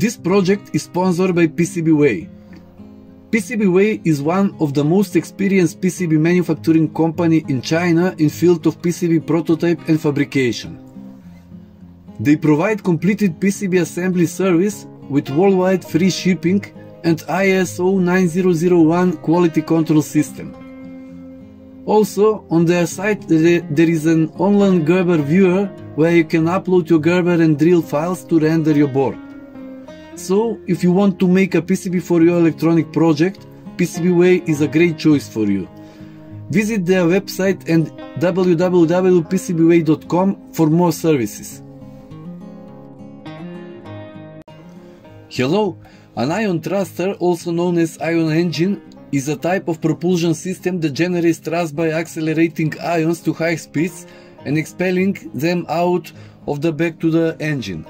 This project is sponsored by PCBWay, PCBWay is one of the most experienced PCB manufacturing company in China in field of PCB prototype and fabrication. They provide completed PCB assembly service with worldwide free shipping and ISO 9001 quality control system. Also, on their site there is an online Gerber viewer where you can upload your Gerber and drill files to render your board. So, if you want to make a PCB for your electronic project, PCBWay is a great choice for you. Visit their website and www.pcbway.com for more services. Hello, an ion thruster, also known as ion engine, is a type of propulsion system that generates thrust by accelerating ions to high speeds and expelling them out of the back to the engine.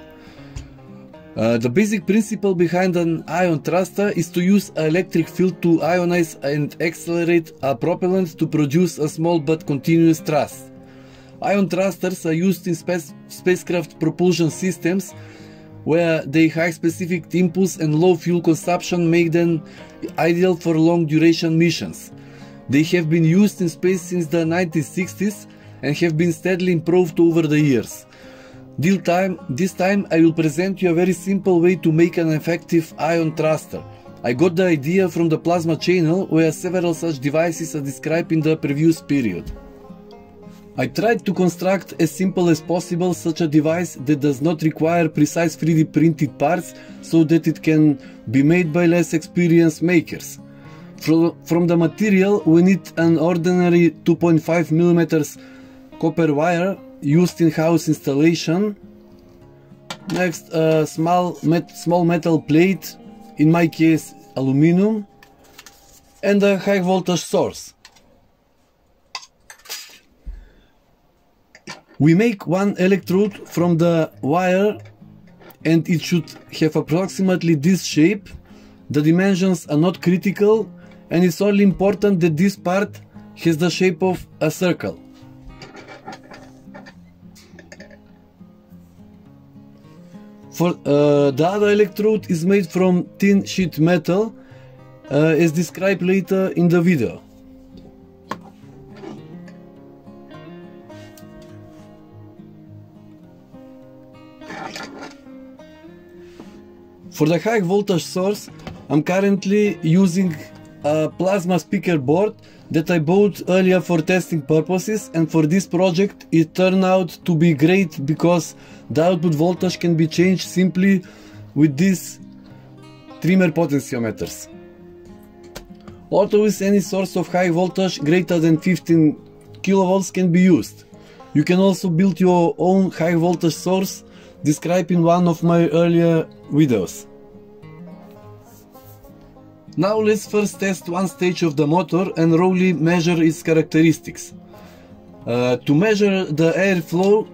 Uh, the basic principle behind an ion thruster is to use an electric field to ionize and accelerate a propellant to produce a small but continuous thrust. Ion thrusters are used in space, spacecraft propulsion systems where their high specific impulse and low fuel consumption make them ideal for long duration missions. They have been used in space since the 1960s and have been steadily improved over the years. This time, this time I will present you a very simple way to make an effective ion thruster. I got the idea from the plasma channel where several such devices are described in the previous period. I tried to construct as simple as possible such a device that does not require precise 3D printed parts so that it can be made by less experienced makers. From the material we need an ordinary 2.5mm copper wire used in house installation. Next, a small, met small metal plate, in my case aluminum, and a high voltage source. We make one electrode from the wire and it should have approximately this shape. The dimensions are not critical and it's only important that this part has the shape of a circle. For uh, the other electrode is made from thin sheet metal uh, as described later in the video. For the high voltage source I'm currently using a plasma speaker board that I bought earlier for testing purposes and for this project it turned out to be great because the output voltage can be changed simply with these trimmer potentiometers. Always any source of high voltage greater than 15 kilovolts can be used. You can also build your own high voltage source described in one of my earlier videos. Now let's first test one stage of the motor and roughly measure its characteristics. Uh, to measure the airflow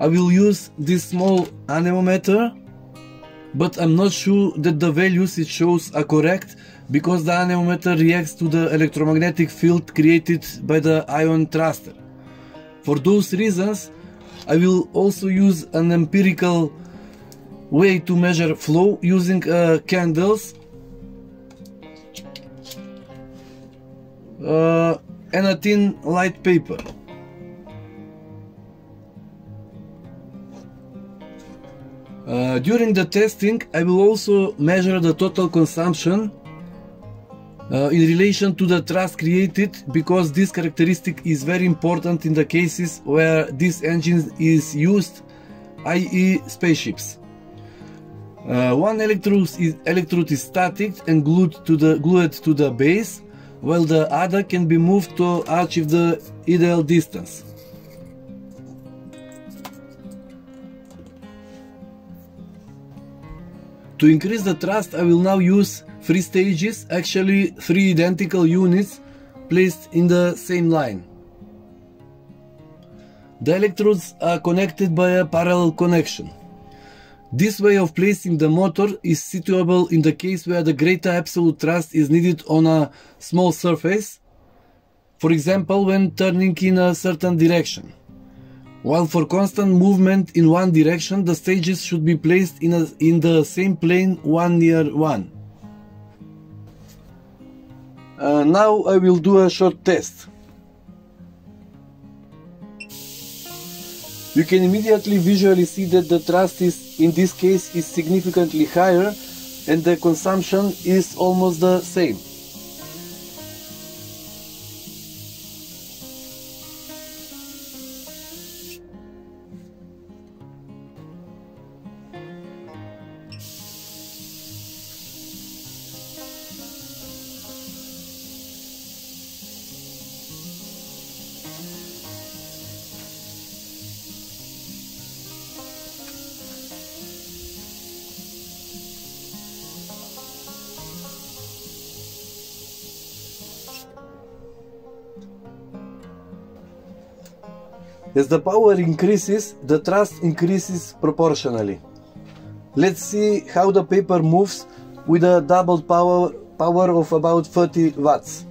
I will use this small anemometer but I'm not sure that the values it shows are correct because the anemometer reacts to the electromagnetic field created by the ion thruster. For those reasons I will also use an empirical way to measure flow using uh, candles uh, and a thin light paper. Uh, during the testing I will also measure the total consumption uh, in relation to the thrust created because this characteristic is very important in the cases where this engine is used i.e. spaceships. Uh, one electrode is, electrode is static and glued to the glued to the base while the other can be moved to achieve the ideal distance. To increase the thrust I will now use three stages, actually three identical units placed in the same line. The electrodes are connected by a parallel connection. This way of placing the motor is suitable in the case where the greater absolute thrust is needed on a small surface, for example when turning in a certain direction. while for constant movement in one direction the stages should be placed in, a, in the same plane one near one. Uh, now I will do a short test. You can immediately visually see that the thrust is in this case is significantly higher and the consumption is almost the same. As the power increases, the thrust increases proportionally. Let's see how the paper moves with a double power, power of about 30 watts.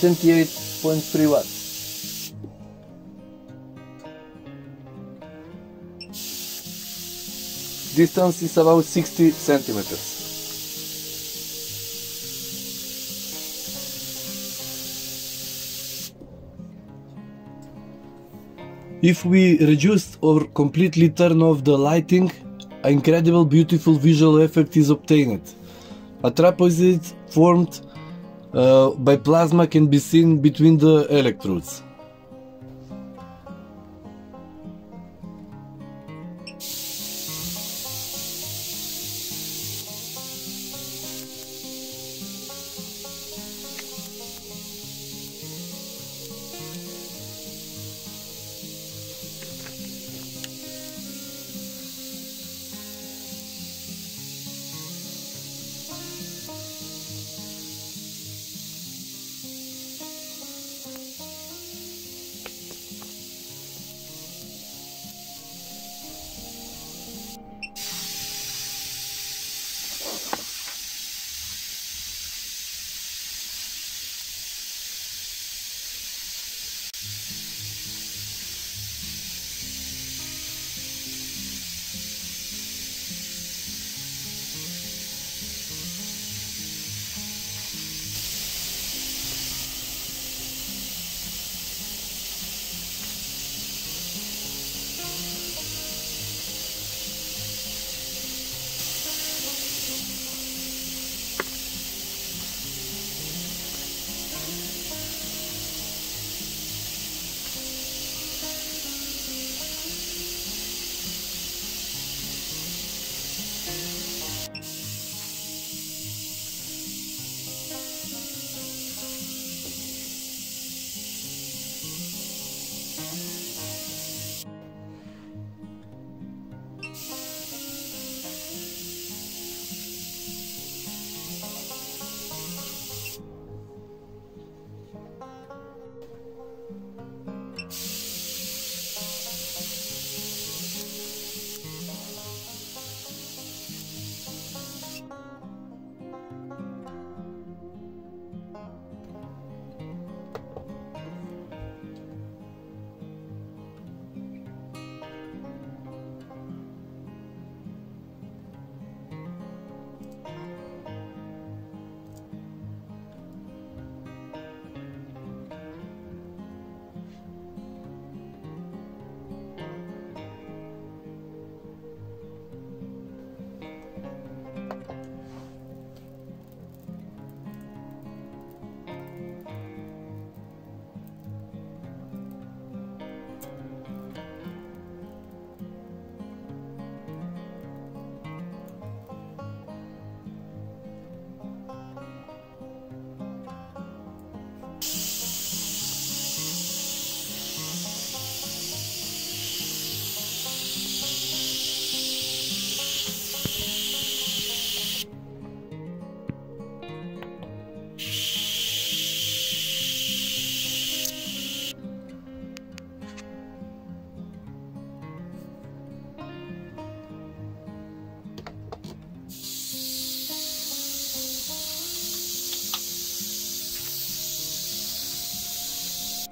Twenty-eight point three watts. Distance is about 60 centimeters. If we reduce or completely turn off the lighting, an incredible beautiful visual effect is obtained. A trapezoid formed uh, by plasma can be seen between the electrodes.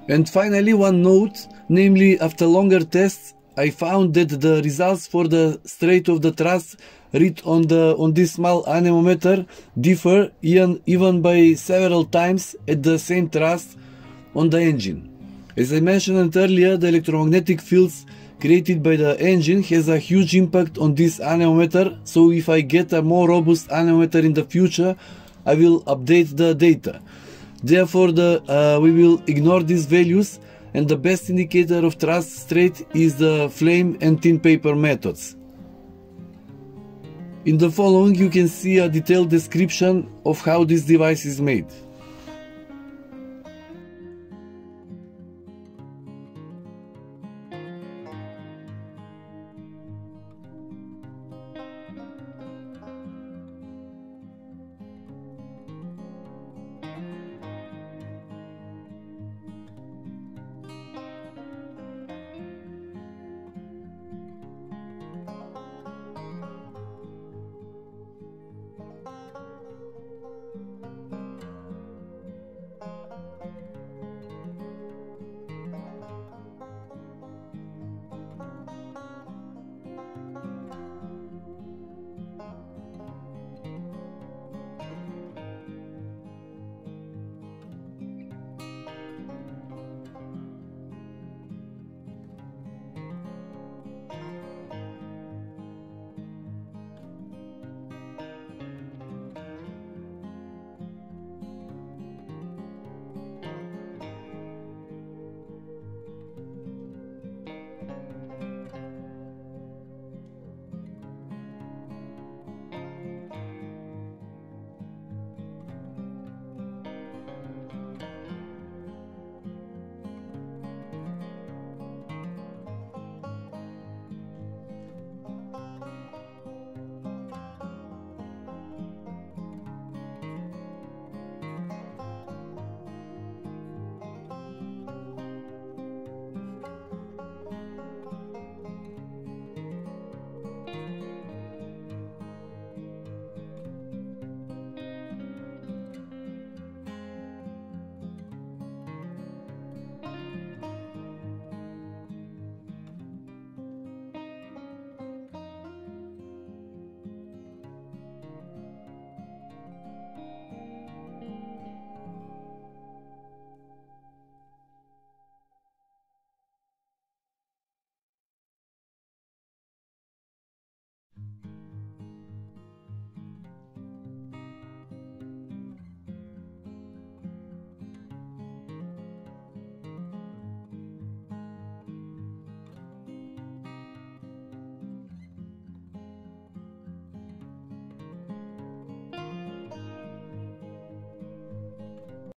And finally, one note, namely after longer tests, I found that the results for the straight of the thrust read on the on this small anemometer differ even, even by several times at the same thrust on the engine. As I mentioned earlier, the electromagnetic fields created by the engine has a huge impact on this anemometer, so if I get a more robust anemometer in the future, I will update the data. Therefore, the, uh, we will ignore these values and the best indicator of thrust state is the flame and thin paper methods. In the following you can see a detailed description of how this device is made.